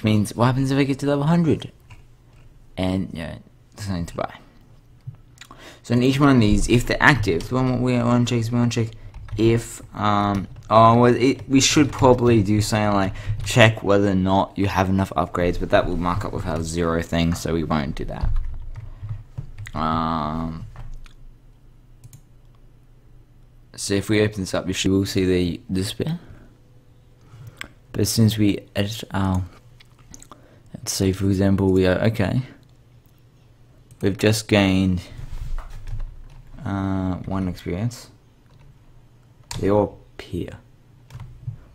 Which means, what happens if I get to level 100? And, yeah, nothing to buy. So in each one of these, if they're active, the one we want to check is we want to check if, um, oh, well, it, we should probably do something like check whether or not you have enough upgrades, but that will mark up with our zero thing, so we won't do that. Um, so if we open this up, you should will see the display. But since we edit our, let's say for example, we are okay. We've just gained uh, one experience. They all appear.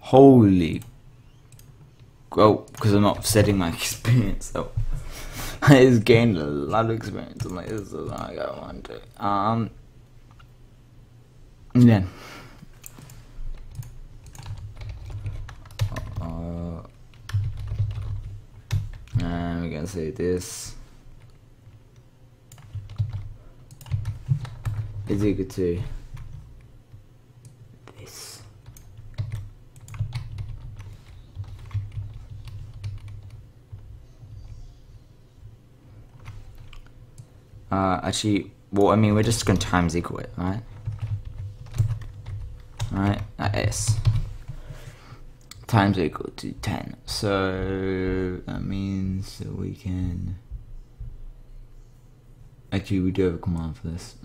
Holy. Oh, because I'm not setting my experience, so I just gained a lot of experience. I'm like, this is all I got one to. Um. Yeah. And we're gonna say this. is equal to this. Uh, actually, well, I mean, we're just going to times equal it, right? Right, at s times equal to 10. So that means that we can. Actually, we do have a command for this.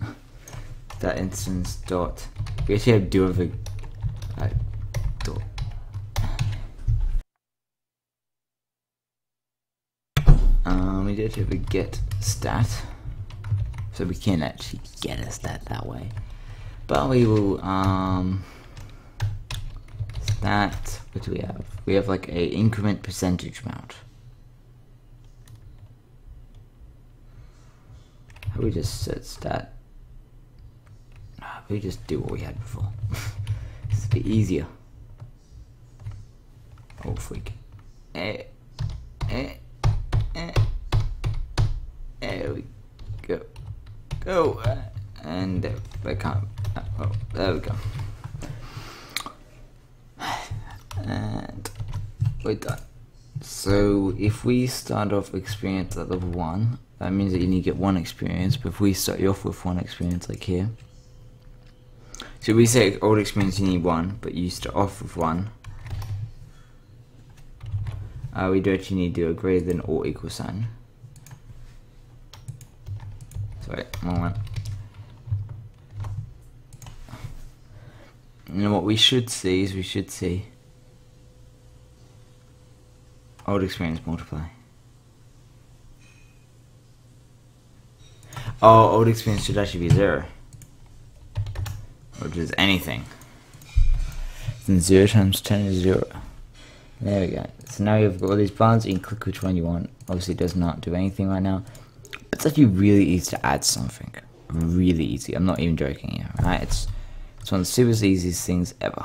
that instance dot we actually have do have a uh, dot um we did have a get stat so we can actually get a stat that way but we will um stat what do we have we have like a increment percentage amount how we just set stat we just do what we had before. it's a bit easier. Oh freak. Eh, eh, eh. There we go. Go. Uh, and uh, I can't. Uh, oh, there we go. And we're done. So if we start off experience at level 1, that means that you need to get one experience, but if we start you off with one experience like here, so we say old experience you need one, but you start off with one. Uh, we do actually need to do a greater than or equal sign. Sorry, moment. And what we should see is we should see old experience multiply. Oh, old experience should actually be zero which is anything. Then 0 times 10 is 0. There we go. So now you've got all these bonds, you can click which one you want. Obviously it does not do anything right now. But it's actually really easy to add something. Really easy. I'm not even joking here, right? It's, it's one of the super easiest things ever.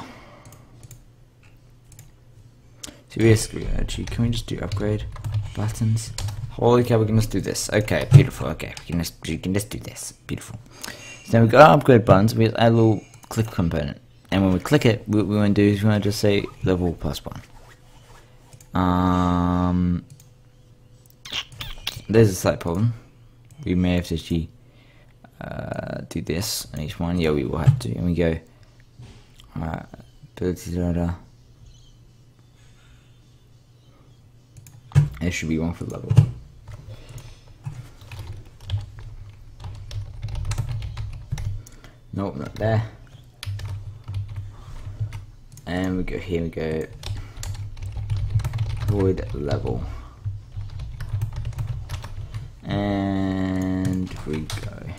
So basically, actually, can we just do upgrade buttons? Holy cow, we can just do this. Okay, beautiful. Okay, we can just, we can just do this. Beautiful. So now we've got our upgrade buttons, we add a little click component. And when we click it, what we want to do is we want to just say level plus one. Um, there's a slight problem. We may have to actually uh, do this on each one. Yeah, we will have to. And we go uh, ability. There should be one for the level. Nope, not there. And we go here, we go void level. And we go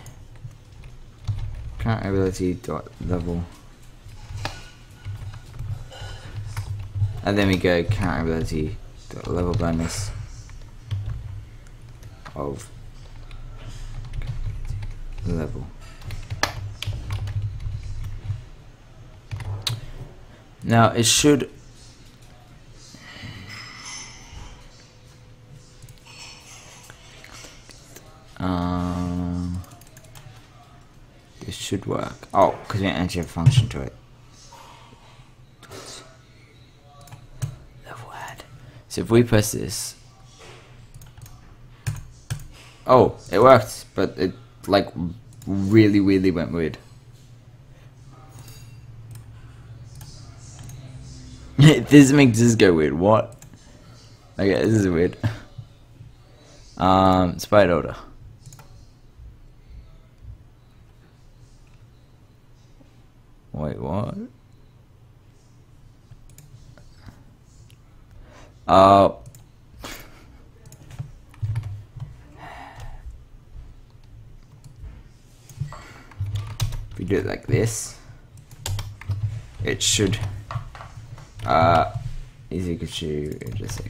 current ability dot level. And then we go current ability dot level bonus of level. Now it should um this should work. Oh, because we didn't a function to it. So if we press this, oh, it worked, but it like really, really went weird. this makes this go weird. What? Okay, this is weird. Um, spider order. Wait, what? Uh, if we do it like this, it should uh, is equal to just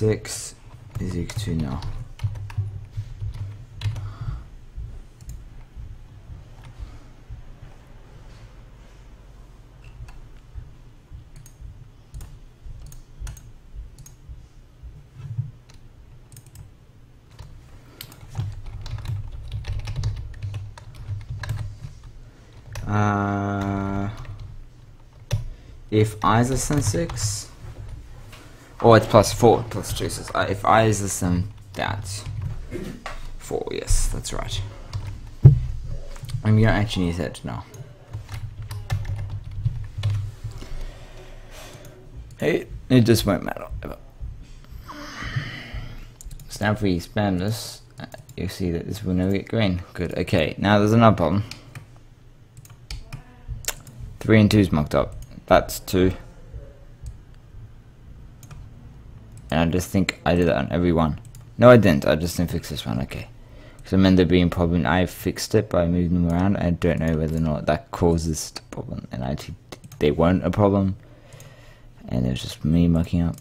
6. Is equal to now. Uh, if i is less than 6, oh it's plus 4, plus 2, so uh, if i is less than that's 4, yes, that's right. And we don't actually need that now. It, it just won't matter. So now if we spam this, you'll see that this will never get green. Good, okay, now there's another problem. 3 and 2 is marked up. That's 2. And I just think I did that on every one. No, I didn't. I just didn't fix this one. Okay. Because I there being problem. I fixed it by moving them around. I don't know whether or not that causes the problem. And actually, they weren't a problem. And it was just me mucking up.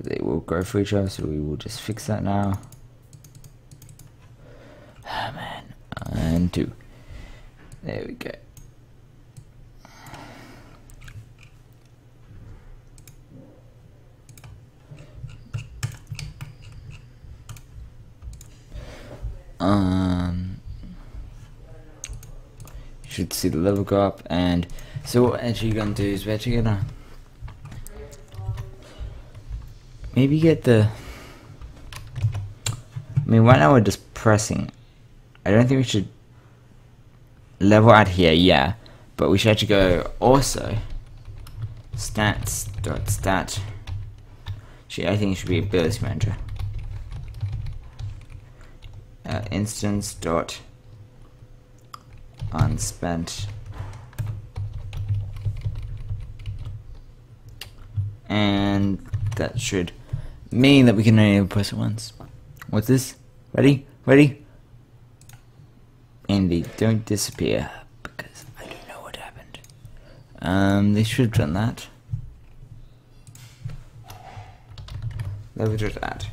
They will go for each other, so we will just fix that now. Ah, man. And two. There we go. Um, should see the level go up, and so what we're actually gonna do is we're actually gonna maybe get the. I mean, right now we're just pressing I don't think we should level out here, yeah, but we should actually go also stats dot stat. Actually, I think it should be ability manager. Uh, instance dot unspent and that should mean that we can only press it once. What's this? Ready? Ready? and they don't disappear because I don't know what happened. Um, they should have done that. Level just that.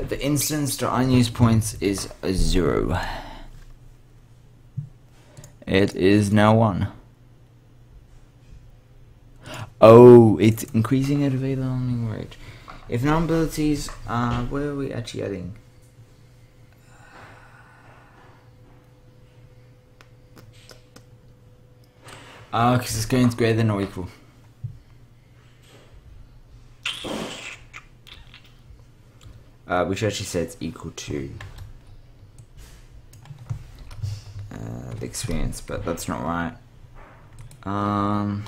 The instance to unused points is zero. It is now one. Oh, it's increasing at alarming rate. If non-abilities, uh, where are we actually adding? Ah, because it's going to greater than or equal. Uh, which actually says equal to uh, the experience, but that's not right. Um,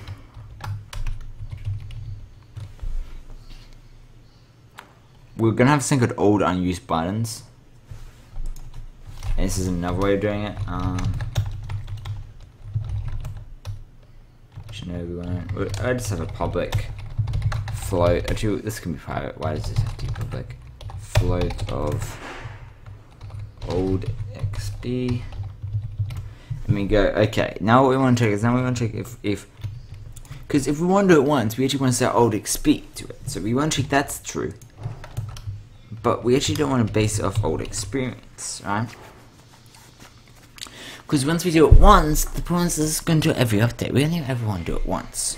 we're gonna have something called old unused buttons. And this is another way of doing it. Um, No, we won't. I just have a public float. Actually, this can be private. Why does this have to be public? Float of old XP. And we go, okay, now what we want to check is now we want to check if, if because if we want to do it once, we actually want to set old XP to it. So we want to check that's true. But we actually don't want to base it off old experience, right? Because once we do it once, the point is this is going to do every update. We only ever want to do it once.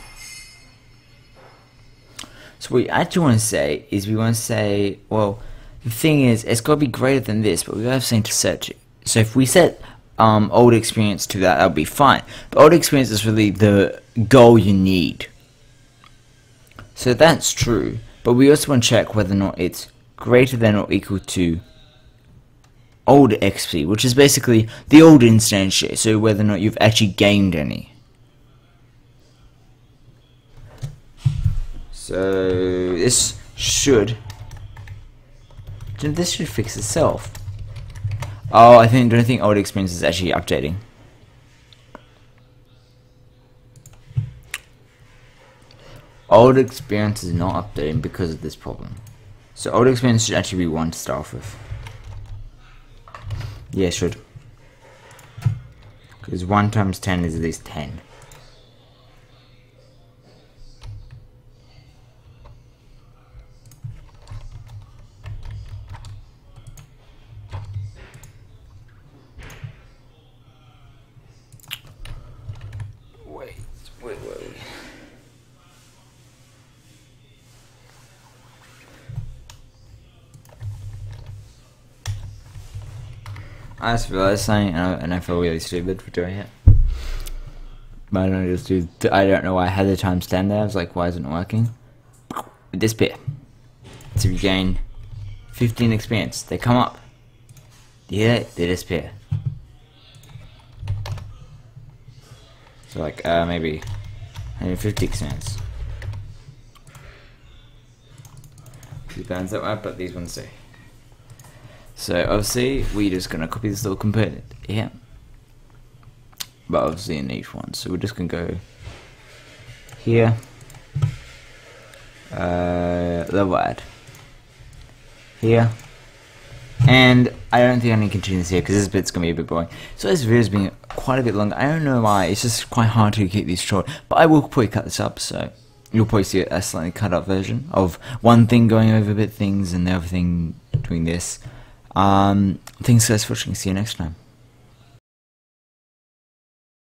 So what we actually want to say is we want to say, well, the thing is, it's got to be greater than this, but we have something to set to. So if we set um, old experience to that, that'll be fine. But old experience is really the goal you need. So that's true, but we also want to check whether or not it's greater than or equal to old XP, which is basically the old instantiate, so whether or not you've actually gained any. So this should this should fix itself. Oh, I think don't think old experience is actually updating. Old experience is not updating because of this problem. So old experience should actually be one to start off with. Yeah, should. Because 1 times 10 is at least 10. I just realized something, and I feel really stupid for doing it. But I don't just do. I don't know why I had the time stand there. I was like, why isn't it working? This bit to regain 15 experience. They come up. Yeah, they disappear. So like, uh, maybe 150 experience. These bands that way, but these ones do. So obviously we're just gonna copy this little component here. But obviously in each one. So we're just gonna go here. Uh, level add. Here. And I don't think I need to continue this here because this bit's gonna be a bit boring. So this video's been quite a bit longer. I don't know why. It's just quite hard to keep these short. But I will probably cut this up. So you'll probably see a slightly cut up version of one thing going over a bit things and the other thing doing this. Um, thanks guys for watching. See you next time.